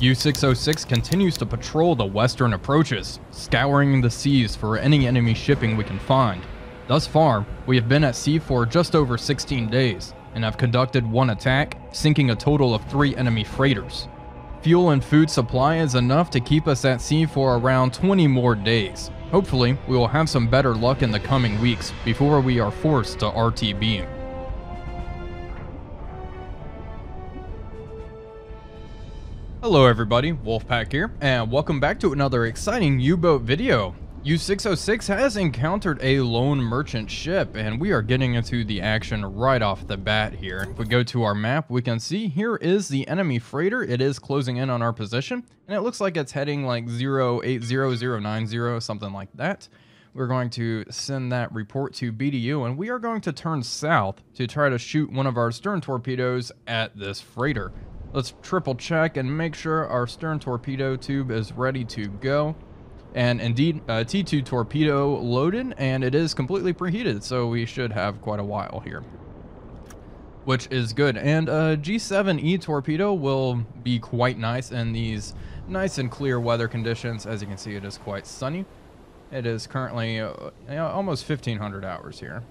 U-606 continues to patrol the western approaches, scouring the seas for any enemy shipping we can find. Thus far, we have been at sea for just over 16 days, and have conducted one attack, sinking a total of three enemy freighters. Fuel and food supply is enough to keep us at sea for around 20 more days. Hopefully, we will have some better luck in the coming weeks before we are forced to RTB. Hello everybody, Wolfpack here, and welcome back to another exciting U-boat video. U-606 has encountered a lone merchant ship, and we are getting into the action right off the bat here. If we go to our map, we can see here is the enemy freighter. It is closing in on our position, and it looks like it's heading like 080090, something like that. We're going to send that report to BDU, and we are going to turn south to try to shoot one of our stern torpedoes at this freighter. Let's triple check and make sure our stern torpedo tube is ready to go. And indeed, uh, T2 torpedo loaded, and it is completely preheated, so we should have quite a while here. Which is good. And uh, G7E torpedo will be quite nice in these nice and clear weather conditions. As you can see, it is quite sunny. It is currently uh, almost 1500 hours here.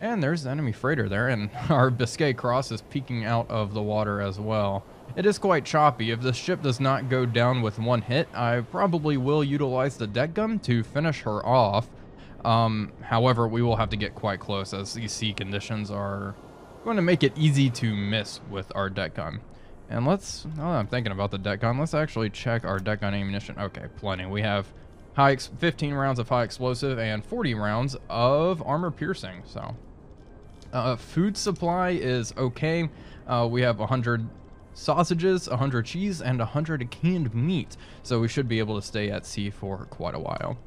And there's the enemy freighter there, and our Biscay Cross is peeking out of the water as well. It is quite choppy. If the ship does not go down with one hit, I probably will utilize the deck gun to finish her off. Um, however, we will have to get quite close as these sea conditions are going to make it easy to miss with our deck gun. And let's, now I'm thinking about the deck gun, let's actually check our deck gun ammunition. Okay, plenty. We have high 15 rounds of high explosive and 40 rounds of armor piercing, so uh, food supply is okay. Uh, we have 100 sausages, 100 cheese, and 100 canned meat. So we should be able to stay at sea for quite a while.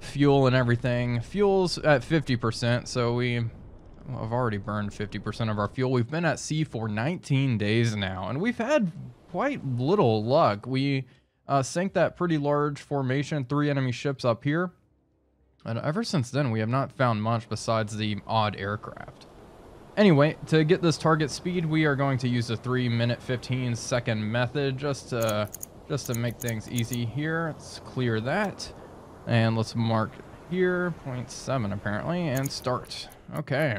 Fuel and everything. Fuel's at 50%, so we have already burned 50% of our fuel. We've been at sea for 19 days now, and we've had quite little luck. We uh, sank that pretty large formation, three enemy ships up here. And ever since then, we have not found much besides the odd aircraft. Anyway, to get this target speed, we are going to use the 3 minute 15 second method just to, just to make things easy here. Let's clear that. And let's mark here, 0.7 apparently, and start. Okay.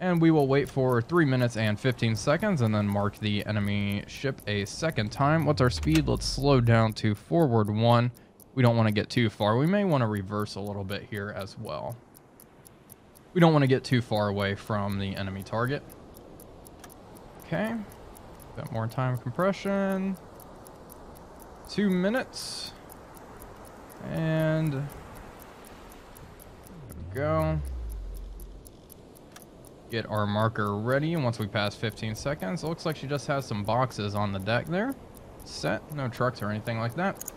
And we will wait for 3 minutes and 15 seconds and then mark the enemy ship a second time. What's our speed? Let's slow down to forward 1 we don't want to get too far. We may want to reverse a little bit here as well. We don't want to get too far away from the enemy target. Okay. Bit more time compression. Two minutes. And there we go. Get our marker ready once we pass 15 seconds. It looks like she just has some boxes on the deck there. Set, no trucks or anything like that.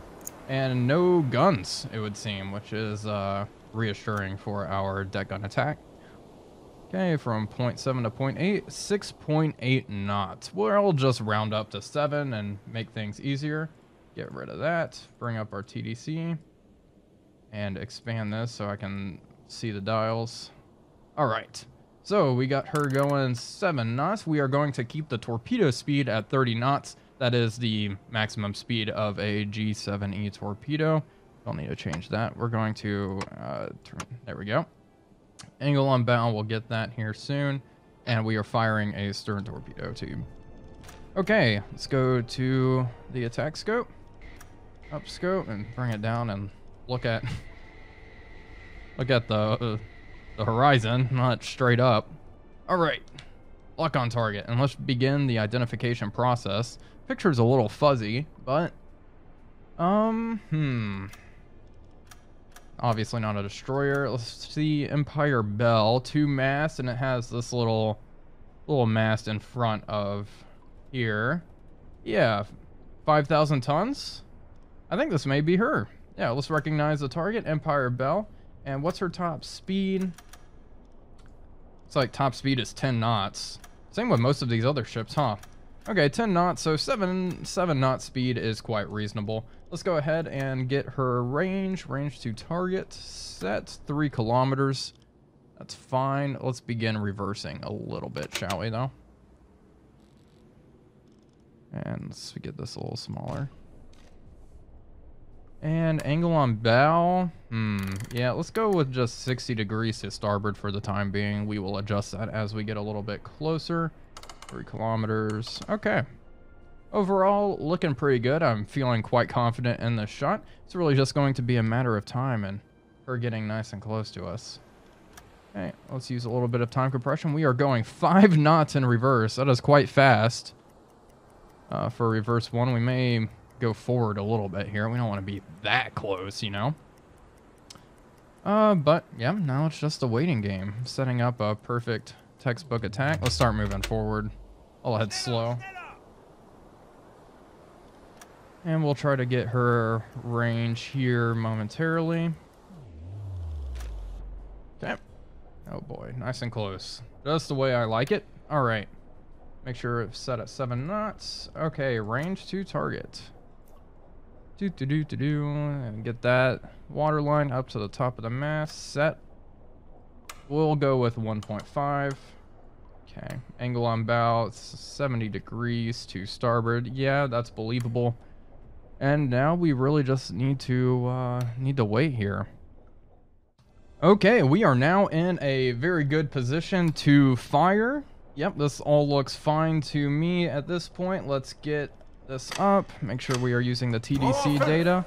And no guns, it would seem, which is uh, reassuring for our deck gun attack. Okay, from 0.7 to 0.8, 6.8 knots. We'll just round up to 7 and make things easier. Get rid of that, bring up our TDC, and expand this so I can see the dials. All right, so we got her going 7 knots. We are going to keep the torpedo speed at 30 knots that is the maximum speed of a G7E torpedo. Don't need to change that. We're going to, uh, turn, there we go. Angle on bow, we'll get that here soon. And we are firing a stern torpedo tube. Okay, let's go to the attack scope. Up scope and bring it down and look at look at the uh, the horizon, not straight up. All right, lock on target, and let's begin the identification process. Picture's a little fuzzy, but... Um, hmm... Obviously not a destroyer. Let's see Empire Bell. Two masts, and it has this little little mast in front of here. Yeah, 5,000 tons? I think this may be her. Yeah, let's recognize the target, Empire Bell. And what's her top speed? Like top speed is 10 knots. Same with most of these other ships, huh? Okay, 10 knots, so 7, 7 knot speed is quite reasonable. Let's go ahead and get her range. Range to target set 3 kilometers. That's fine. Let's begin reversing a little bit, shall we, though? And let's get this a little smaller. And angle on bow. Hmm. Yeah, let's go with just 60 degrees to starboard for the time being. We will adjust that as we get a little bit closer. Three kilometers. Okay. Overall, looking pretty good. I'm feeling quite confident in this shot. It's really just going to be a matter of time and her getting nice and close to us. Okay, let's use a little bit of time compression. We are going five knots in reverse. That is quite fast. Uh, for reverse one, we may go forward a little bit here. We don't want to be that close, you know. Uh, but yeah, now it's just a waiting game. Setting up a perfect textbook attack. Let's start moving forward. I'll head slow. And we'll try to get her range here momentarily. Okay. Oh boy, nice and close. Just the way I like it. All right. Make sure it's set at seven knots. Okay, range to target. Do do do do do, and get that water line up to the top of the mast. Set. We'll go with 1.5. Okay, angle on bow 70 degrees to starboard. Yeah, that's believable. And now we really just need to uh, need to wait here. Okay, we are now in a very good position to fire. Yep, this all looks fine to me at this point. Let's get this up. Make sure we are using the TDC data.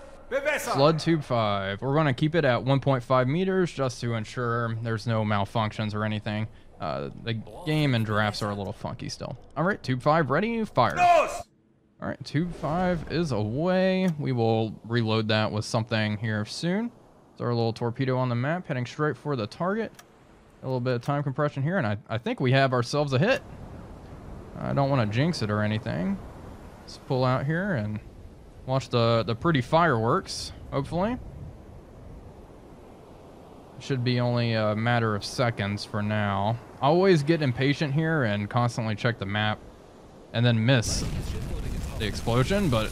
Flood tube 5. We're going to keep it at 1.5 meters just to ensure there's no malfunctions or anything. Uh, the game and drafts are a little funky still. All right, tube 5 ready, fire. All right, tube 5 is away. We will reload that with something here soon. Throw a little torpedo on the map, heading straight for the target. A little bit of time compression here, and I, I think we have ourselves a hit. I don't want to jinx it or anything. Let's pull out here and watch the, the pretty fireworks, hopefully. Should be only a matter of seconds for now. I always get impatient here and constantly check the map and then miss the explosion, but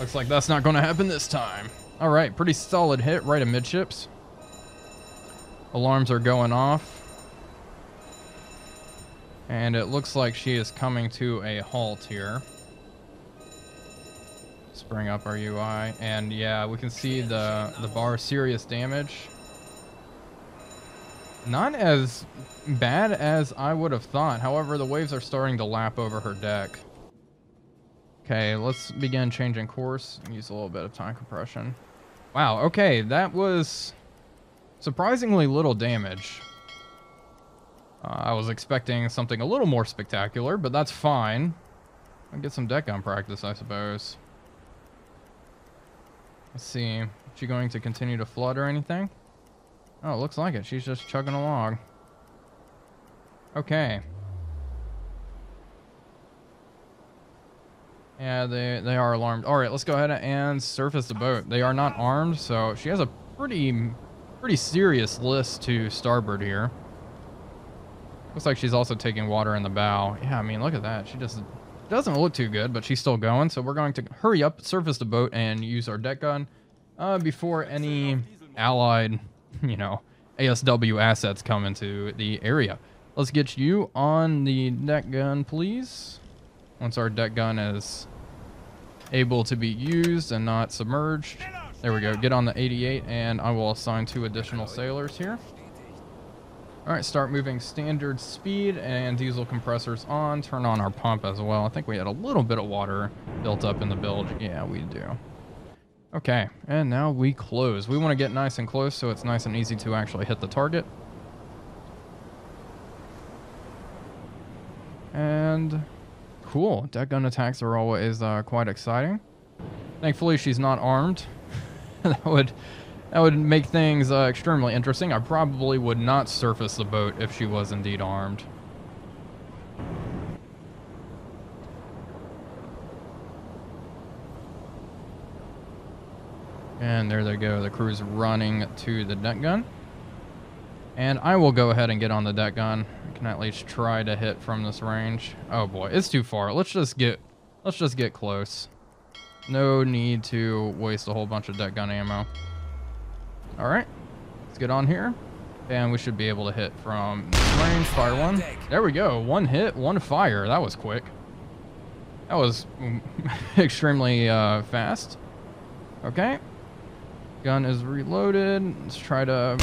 looks like that's not going to happen this time. All right, pretty solid hit right amidships. Alarms are going off. And it looks like she is coming to a halt here. Spring up our UI. And yeah, we can see the, the bar serious damage. Not as bad as I would have thought. However, the waves are starting to lap over her deck. Okay, let's begin changing course. Use a little bit of time compression. Wow, okay, that was surprisingly little damage. Uh, I was expecting something a little more spectacular, but that's fine. I'll get some deck gun practice, I suppose. Let's see. Is she going to continue to flood or anything? Oh, looks like it. She's just chugging along. Okay. Yeah, they, they are alarmed. All right, let's go ahead and surface the boat. They are not armed, so she has a pretty, pretty serious list to starboard here. Looks like she's also taking water in the bow. Yeah, I mean, look at that. She just doesn't look too good, but she's still going. So we're going to hurry up, surface the boat, and use our deck gun uh, before any allied, you know, ASW assets come into the area. Let's get you on the deck gun, please. Once our deck gun is able to be used and not submerged. There we go. Get on the 88 and I will assign two additional sailors here. All right, start moving standard speed and diesel compressors on. Turn on our pump as well. I think we had a little bit of water built up in the bilge. Yeah, we do. Okay, and now we close. We want to get nice and close so it's nice and easy to actually hit the target. And Cool. Deck gun attacks are always uh, quite exciting. Thankfully, she's not armed. that would that would make things uh, extremely interesting. I probably would not surface the boat if she was indeed armed. And there they go. The crew's running to the deck gun. And I will go ahead and get on the deck gun. I can at least try to hit from this range. Oh boy, it's too far. Let's just get let's just get close. No need to waste a whole bunch of deck gun ammo. Alright. Let's get on here. And we should be able to hit from range, fire one. There we go. One hit, one fire. That was quick. That was extremely uh, fast. Okay. Gun is reloaded. Let's try to...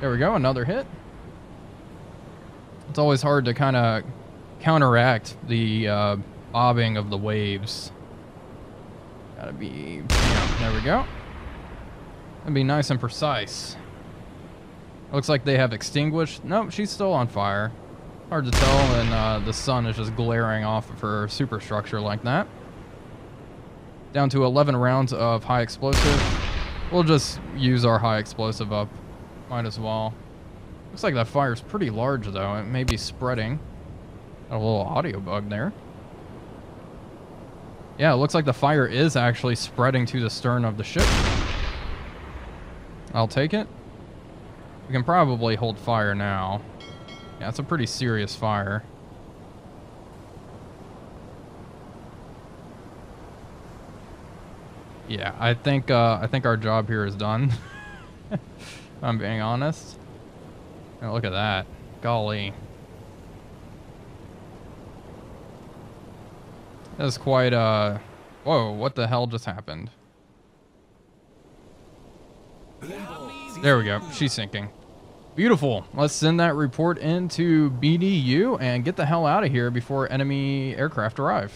There we go, another hit. It's always hard to kind of counteract the uh, bobbing of the waves. Gotta be... there we go. Be nice and precise. Looks like they have extinguished. Nope, she's still on fire. Hard to tell, and uh, the sun is just glaring off of her superstructure like that. Down to 11 rounds of high explosive. We'll just use our high explosive up. Might as well. Looks like that fire's pretty large, though. It may be spreading. Got a little audio bug there. Yeah, it looks like the fire is actually spreading to the stern of the ship. I'll take it. We can probably hold fire now. Yeah, it's a pretty serious fire. Yeah, I think uh, I think our job here is done. I'm being honest. Oh, look at that. Golly. That's quite uh whoa, what the hell just happened? There we go. She's sinking. Beautiful. Let's send that report into BDU and get the hell out of here before enemy aircraft arrive.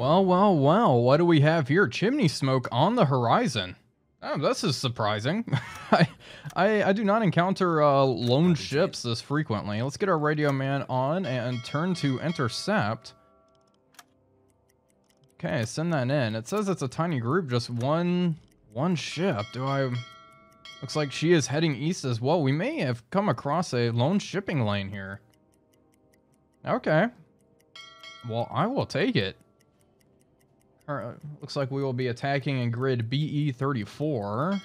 Well, well, well, what do we have here? Chimney smoke on the horizon. Oh, this is surprising. I, I, I do not encounter uh, lone ships this frequently. Let's get our radio man on and turn to intercept. Okay, send that in. It says it's a tiny group, just one one ship. Do I... Looks like she is heading east as well. We may have come across a lone shipping lane here. Okay. Well, I will take it. Alright, looks like we will be attacking in grid BE34.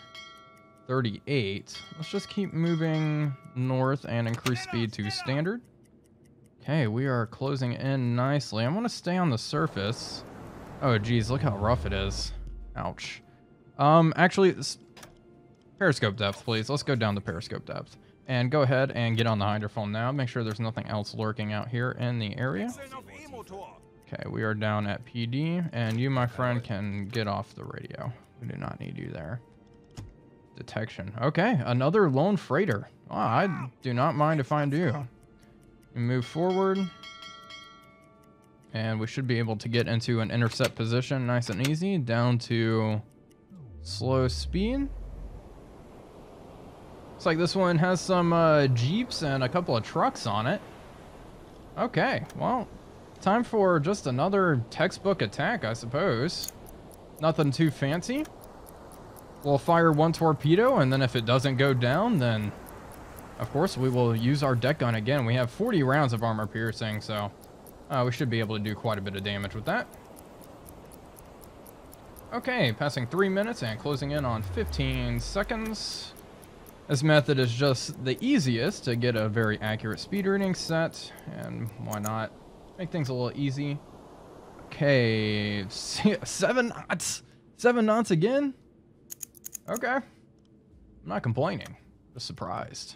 38. Let's just keep moving north and increase speed to standard. Okay, we are closing in nicely. I want to stay on the surface. Oh, geez, look how rough it is. Ouch. Um, actually, periscope depth, please. Let's go down to periscope depth. And go ahead and get on the hydrophone now. Make sure there's nothing else lurking out here in the area. Okay, we are down at PD, and you, my friend, can get off the radio. We do not need you there. Detection. Okay, another lone freighter. Oh, I do not mind if I do. We move forward. And we should be able to get into an intercept position nice and easy. Down to slow speed. Looks like this one has some uh, jeeps and a couple of trucks on it. Okay, well, Time for just another textbook attack, I suppose. Nothing too fancy. We'll fire one torpedo, and then if it doesn't go down, then of course we will use our deck gun again. We have 40 rounds of armor piercing, so uh, we should be able to do quite a bit of damage with that. Okay, passing 3 minutes and closing in on 15 seconds. This method is just the easiest to get a very accurate speed reading set, and why not Make things a little easy. Okay, seven knots. Seven knots again? Okay. I'm not complaining. Just surprised.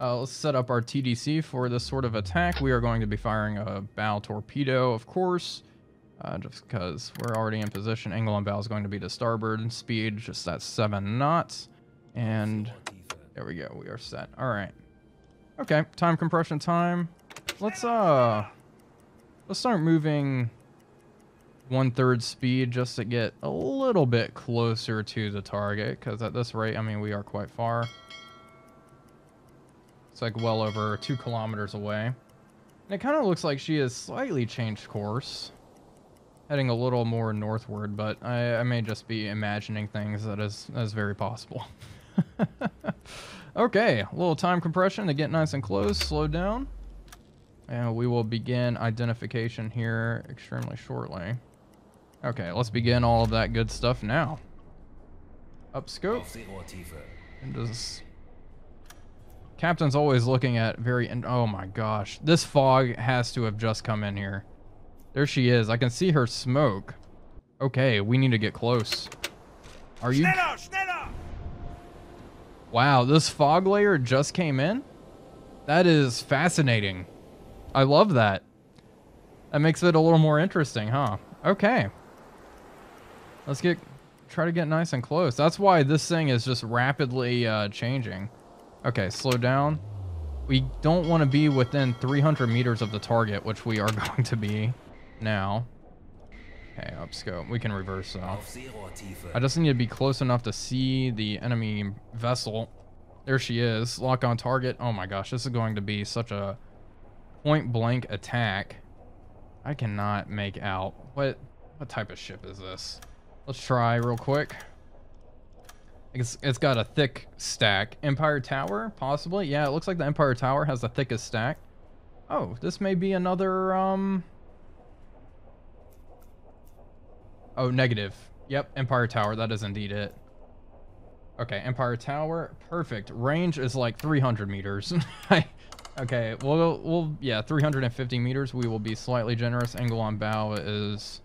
Uh, let's set up our TDC for this sort of attack. We are going to be firing a bow torpedo, of course, uh, just because we're already in position. Angle on bow is going to be the starboard and speed, just at seven knots. And there we go. We are set. All right. Okay, time compression time. Let's, uh, Let's start moving one-third speed just to get a little bit closer to the target, because at this rate, I mean, we are quite far. It's like well over two kilometers away. And it kind of looks like she has slightly changed course, heading a little more northward, but I, I may just be imagining things that is, that is very possible. okay, a little time compression to get nice and close, slow down. And we will begin identification here extremely shortly. Okay, let's begin all of that good stuff now. Up scope. Captain's always looking at very... And oh my gosh. This fog has to have just come in here. There she is. I can see her smoke. Okay, we need to get close. Are you... Schneller, schneller! Wow, this fog layer just came in? That is fascinating. I love that. That makes it a little more interesting, huh? Okay. Let's get try to get nice and close. That's why this thing is just rapidly uh, changing. Okay, slow down. We don't want to be within 300 meters of the target, which we are going to be now. Okay, up scope. We can reverse though. I just need to be close enough to see the enemy vessel. There she is. Lock on target. Oh my gosh, this is going to be such a point blank attack. I cannot make out. What what type of ship is this? Let's try real quick. It's, it's got a thick stack. Empire Tower, possibly? Yeah, it looks like the Empire Tower has the thickest stack. Oh, this may be another, um... Oh, negative. Yep, Empire Tower. That is indeed it. Okay, Empire Tower. Perfect. Range is like 300 meters. okay, we'll, we'll, yeah, 350 meters. We will be slightly generous. Angle on bow is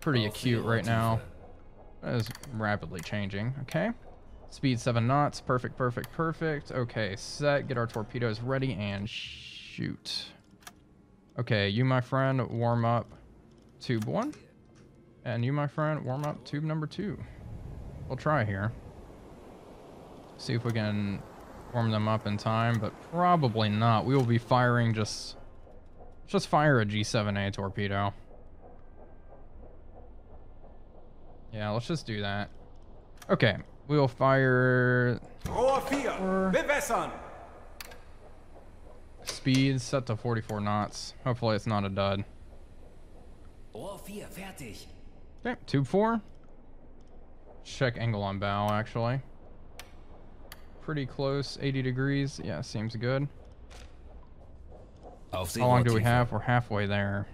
pretty acute right now. That is rapidly changing. Okay. Speed 7 knots. Perfect, perfect, perfect. Okay, set. Get our torpedoes ready and shoot. Okay, you, my friend, warm up tube 1. And you, my friend, warm up tube number 2. We'll try here. See if we can warm them up in time, but probably not. We will be firing just... Just fire a G7A torpedo. Yeah, let's just do that. Okay, we will fire Rohr 4. Bewässern. speed set to 44 knots. Hopefully it's not a dud. Rohr 4, fertig. Okay, tube 4. Check angle on bow, actually. Pretty close, 80 degrees. Yeah, seems good. How long do we have? We're halfway there.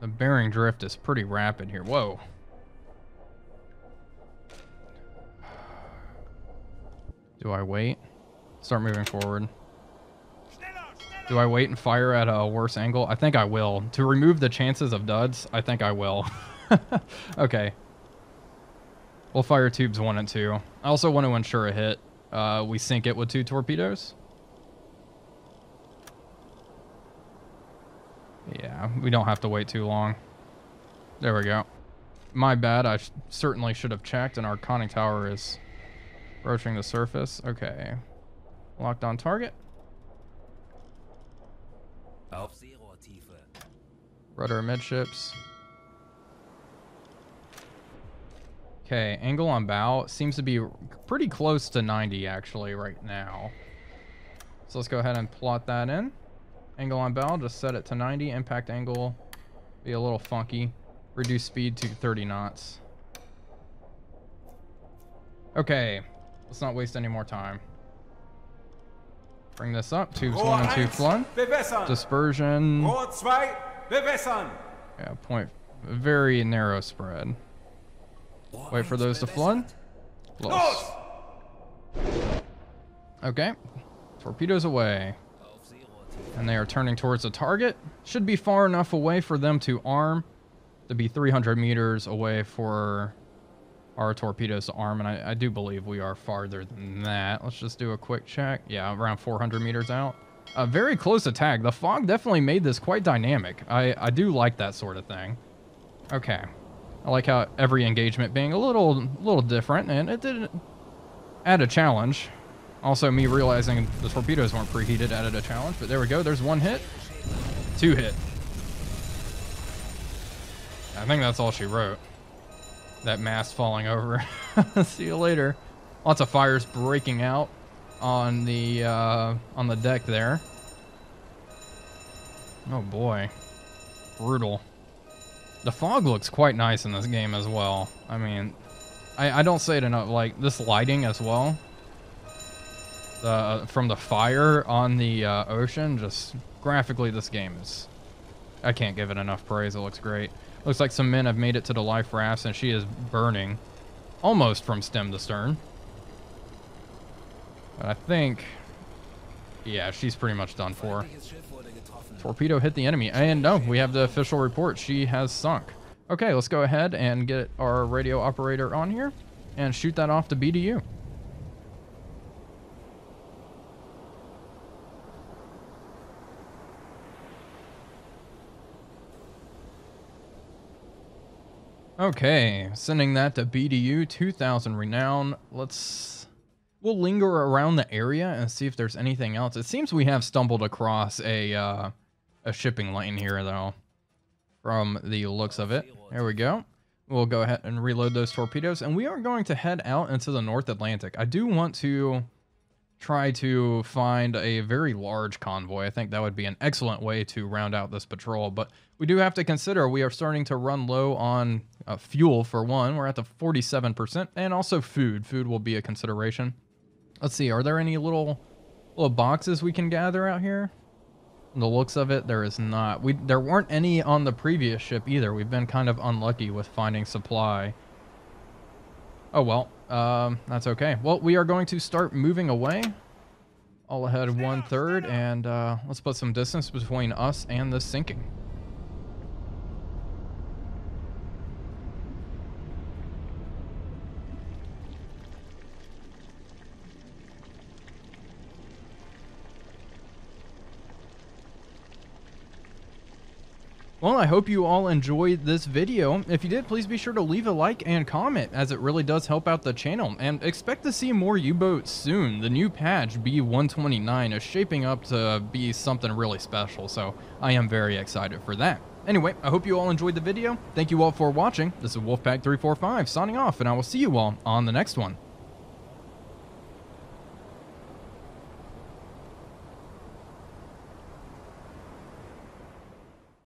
The bearing drift is pretty rapid here. Whoa. Do I wait? Start moving forward. Do I wait and fire at a worse angle? I think I will. To remove the chances of duds, I think I will. okay. We'll fire tubes one and two. I also want to ensure a hit. Uh, we sink it with two torpedoes. Yeah, we don't have to wait too long. There we go. My bad. I sh certainly should have checked, and our conning tower is approaching the surface. Okay. Locked on target. Rudder midships. Okay, angle on bow seems to be pretty close to 90 actually right now. So let's go ahead and plot that in. Angle on bow, just set it to 90. Impact angle, be a little funky. Reduce speed to 30 knots. Okay, let's not waste any more time. Bring this up, tubes Rohr one and two 1. Bewässern. Dispersion. Rohr 2. Bewässern. Yeah, point. Very narrow spread. Wait for those to flood. Close. Okay. Torpedoes away. And they are turning towards the target. Should be far enough away for them to arm. To be 300 meters away for our torpedoes to arm. And I, I do believe we are farther than that. Let's just do a quick check. Yeah, around 400 meters out. A very close attack. The fog definitely made this quite dynamic. I, I do like that sort of thing. Okay. I like how every engagement being a little little different, and it did add a challenge. Also, me realizing the torpedoes weren't preheated added a challenge, but there we go. There's one hit. Two hit. I think that's all she wrote. That mast falling over. See you later. Lots of fires breaking out on the uh, on the deck there. Oh boy, brutal. The fog looks quite nice in this game as well. I mean, I, I don't say it enough. Like this lighting as well. The from the fire on the uh, ocean, just graphically, this game is. I can't give it enough praise. It looks great. Looks like some men have made it to the life rafts, and she is burning, almost from stem to stern. But I think, yeah, she's pretty much done for. Torpedo hit the enemy. And no, we have the official report. She has sunk. Okay, let's go ahead and get our radio operator on here and shoot that off to BDU. Okay, sending that to BDU 2000 renown. Let's we'll linger around the area and see if there's anything else. It seems we have stumbled across a uh, a shipping lane here though, from the looks of it. There we go. We'll go ahead and reload those torpedoes, and we are going to head out into the North Atlantic. I do want to try to find a very large convoy. I think that would be an excellent way to round out this patrol, but we do have to consider we are starting to run low on uh, fuel for one. We're at the 47%, and also food. Food will be a consideration. Let's see, are there any little little boxes we can gather out here? From the looks of it, there is not. We there weren't any on the previous ship either. We've been kind of unlucky with finding supply. Oh well, um, that's okay. Well, we are going to start moving away. All ahead one third, and uh, let's put some distance between us and the sinking. Well, I hope you all enjoyed this video. If you did, please be sure to leave a like and comment as it really does help out the channel. And expect to see more U-boats soon. The new patch, B129, is shaping up to be something really special, so I am very excited for that. Anyway, I hope you all enjoyed the video. Thank you all for watching. This is Wolfpack345 signing off, and I will see you all on the next one.